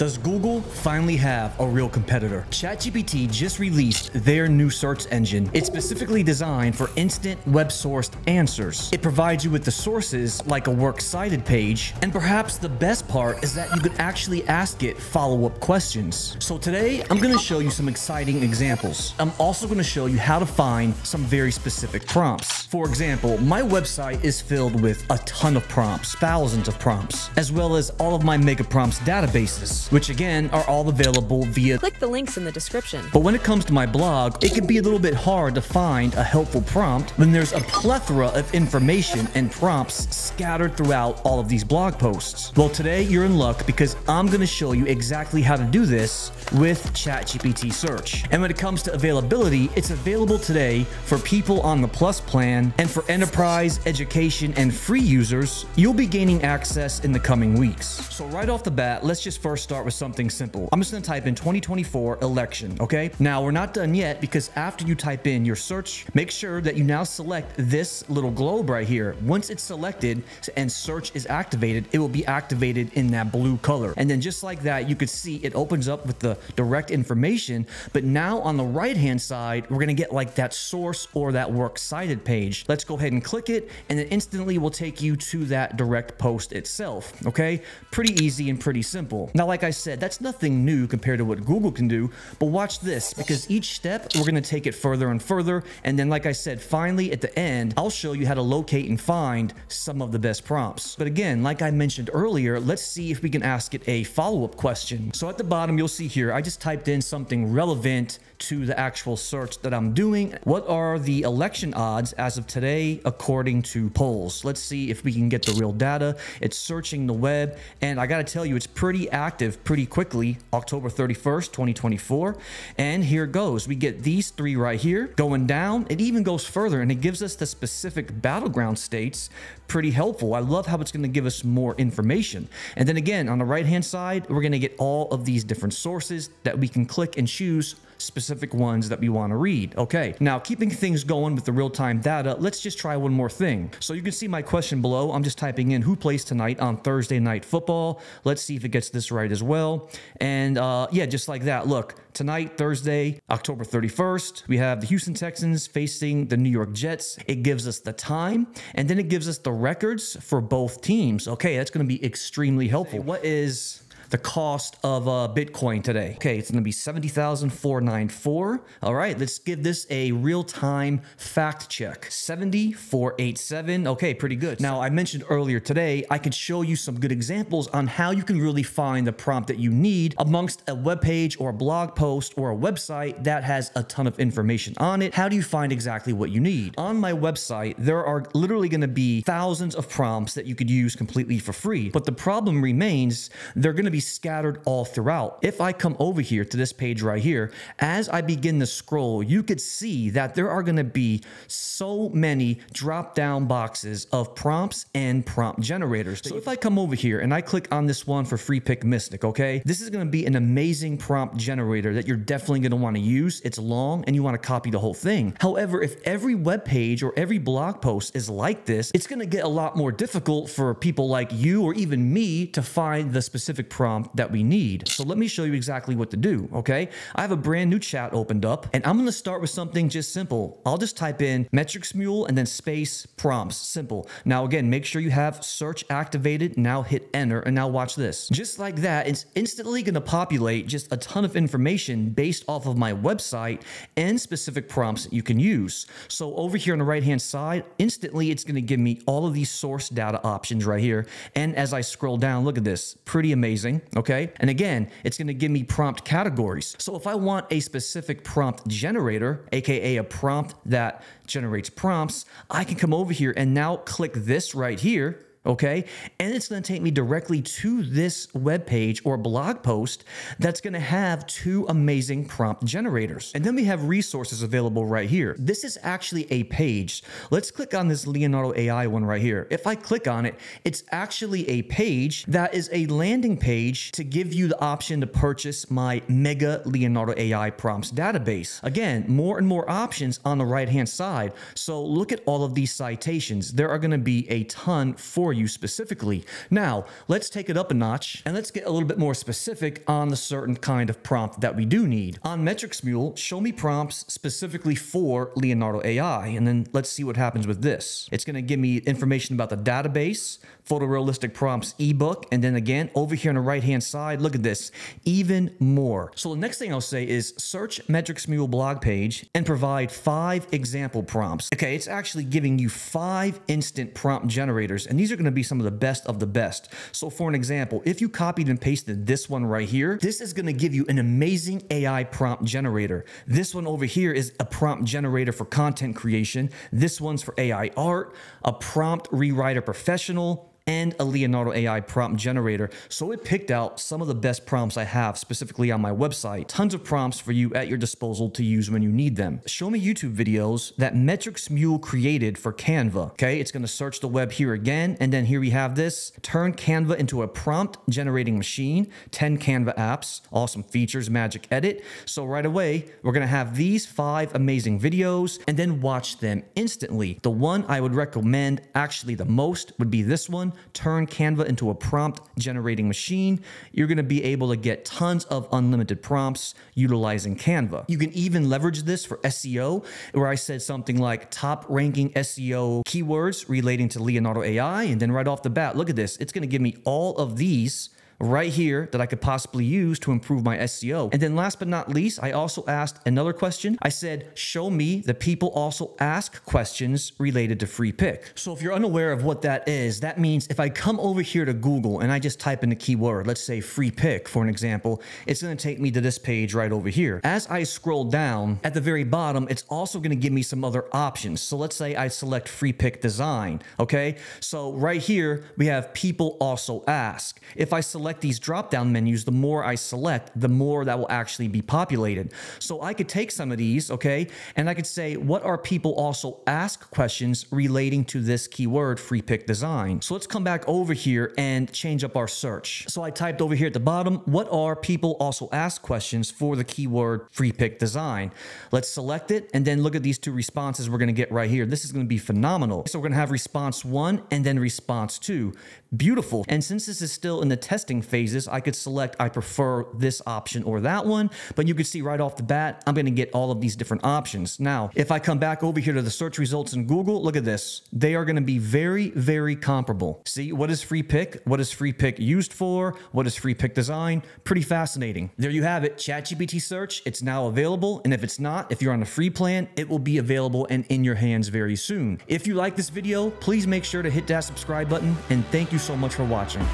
Does Google finally have a real competitor? ChatGPT just released their new search engine. It's specifically designed for instant web sourced answers. It provides you with the sources like a works cited page, and perhaps the best part is that you can actually ask it follow up questions. So today, I'm going to show you some exciting examples. I'm also going to show you how to find some very specific prompts. For example, my website is filled with a ton of prompts, thousands of prompts, as well as all of my mega prompts databases which again are all available via Click the links in the description. but when it comes to my blog, it can be a little bit hard to find a helpful prompt when there's a plethora of information and prompts scattered throughout all of these blog posts. Well, today you're in luck because I'm going to show you exactly how to do this with ChatGPT search. And when it comes to availability, it's available today for people on the Plus plan and for enterprise, education, and free users, you'll be gaining access in the coming weeks. So right off the bat, let's just first start with something simple. I'm just going to type in 2024 election, okay? Now, we're not done yet because after you type in your search, make sure that you now select this little globe right here. Once it's selected and search is activated, it will be activated in that blue color. And then just like that, you could see it opens up with the direct information. But now on the right-hand side, we're going to get like that source or that works cited page. Let's go ahead and click it, and then instantly will take you to that direct post itself, okay? Pretty easy and pretty simple. Now, like I said, that's nothing new compared to what Google can do, but watch this because each step we're going to take it further and further. And then, like I said, finally at the end, I'll show you how to locate and find some of the best prompts. But again, like I mentioned earlier, let's see if we can ask it a follow up question. So at the bottom, you'll see here, I just typed in something relevant to the actual search that I'm doing. What are the election odds as of today according to polls? Let's see if we can get the real data. It's searching the web, and I got to tell you, it's pretty active pretty quickly, October 31st, 2024. And here it goes. We get these three right here going down. It even goes further and it gives us the specific battleground states. Pretty helpful. I love how it's going to give us more information. And then again, on the right hand side, we're going to get all of these different sources that we can click and choose specific ones that we want to read. Okay, now keeping things going with the real-time data, let's just try one more thing. So you can see my question below. I'm just typing in who plays tonight on Thursday night football. Let's see if it gets this right as well. And uh, yeah, just like that. Look, tonight, Thursday, October 31st, we have the Houston Texans facing the New York Jets. It gives us the time and then it gives us the records for both teams. Okay, that's going to be extremely helpful. What is the cost of uh, Bitcoin today. Okay, it's to be 70,494. All right, let's give this a real-time fact check. 7487. Okay, pretty good. Now, I mentioned earlier today, I could show you some good examples on how you can really find the prompt that you need amongst a web page or a blog post or a website that has a ton of information on it. How do you find exactly what you need? On my website, there are literally to be thousands of prompts that you could use completely for free. But the problem remains, they're going to scattered all throughout. If I come over here to this page right here, as I begin to scroll, you could see that there are going to be so many drop down boxes of prompts and prompt generators. So if I come over here and I click on this one for Freepik mystic, okay, this is going to be an amazing prompt generator that you're definitely going to want to use. It's long and you want to copy the whole thing. However, if every web page or every blog post is like this, it's going to get a lot more difficult for people like you or even me to find the specific prompt prompt that we need. So let me show you exactly what to do, okay? I have a brand new chat opened up and I'm gonna start with something just simple. I'll just type in Metrics Mule and then space prompts, simple. Now again, make sure you have search activated. Now hit enter and now watch this. Just like that, it's instantly gonna populate just a ton of information based off of my website and specific prompts you can use. So over here on the right hand side, instantly it's gonna give me all of these source data options right here. And as I scroll down, look at this, pretty amazing okay? And again, it's gonna give me prompt categories. So if I want a specific prompt generator, AKA a prompt that generates prompts, I can come over here and now click this right here okay? And it's going to take me directly to this web page or blog post that's going to have two amazing prompt generators. And then we have resources available right here. This is actually a page. Let's click on this Leonardo AI one right here. If I click on it, it's actually a page that is a landing page to give you the option to purchase my Mega Leonardo AI prompts database. Again, more and more options on the right hand side. So look at all of these citations. There are going to be a ton for for you specifically. Now, let's take it up a notch and let's get a little bit more specific on the certain kind of prompt that we do need. On Metrics Mule, show me prompts specifically for Leonardo AI, and then let's see what happens with this. It's going to give me information about the database, photorealistic prompts ebook, and then again, over here on the right-hand side, look at this, even more. So the next thing I'll say is search Metrics Mule blog page and provide five example prompts. Okay, it's actually giving you five instant prompt generators, and these are going to be some of the best of the best. So for an example, if you copied and pasted this one right here, this is going to give you an amazing AI prompt generator. This one over here is a prompt generator for content creation. This one's for AI art, a prompt rewriter professional, and a Leonardo AI prompt generator. So it picked out some of the best prompts I have specifically on my website. Tons of prompts for you at your disposal to use when you need them. Show me YouTube videos that Metrics Mule created for Canva. Okay, it's going to search the web here again. And then here we have this. Turn Canva into a prompt generating machine. 10 Canva apps. Awesome features, magic edit. So right away, we're going to have these five amazing videos and then watch them instantly. The one I would recommend actually the most would be this one turn Canva into a prompt generating machine, you're going to be able to get tons of unlimited prompts utilizing Canva. You can even leverage this for SEO, where I said something like top ranking SEO keywords relating to Leonardo AI. And then right off the bat, look at this. It's going to give me all of these right here that I could possibly use to improve my SEO. And then last but not least, I also asked another question. I said, show me the people also ask questions related to Freepik. So if you're unaware of what that is, that means if I come over here to Google and I just type in the keyword, let's say Freepik for an example, it's going to take me to this page right over here. As I scroll down at the very bottom, it's also going to give me some other options. So let's say I select Freepik design. Okay. So right here, we have people also ask. If I select select these drop down menus, the more I select, the more that will actually be populated. So I could take some of these, okay, and I could say, what are people also ask questions relating to this keyword Freepik design? So let's come back over here and change up our search. So I typed over here at the bottom, what are people also ask questions for the keyword Freepik design? Let's select it and then look at these two responses we're going to get right here. This is going to be phenomenal. So we're going to have response one and then response two. Beautiful. And since this is still in the testing phases, I could select I prefer this option or that one, but you can see right off the bat, I'm going to get all of these different options. Now, if I come back over here to the search results in Google, look at this. They are going to be very, very comparable. See, what is Freepik? What is Freepik used for? What is Freepik design? Pretty fascinating. There you have it. ChatGPT search. It's now available. And if it's not, if you're on a free plan, it will be available and in your hands very soon. If you like this video, please make sure to hit that subscribe button and thank you so much for watching.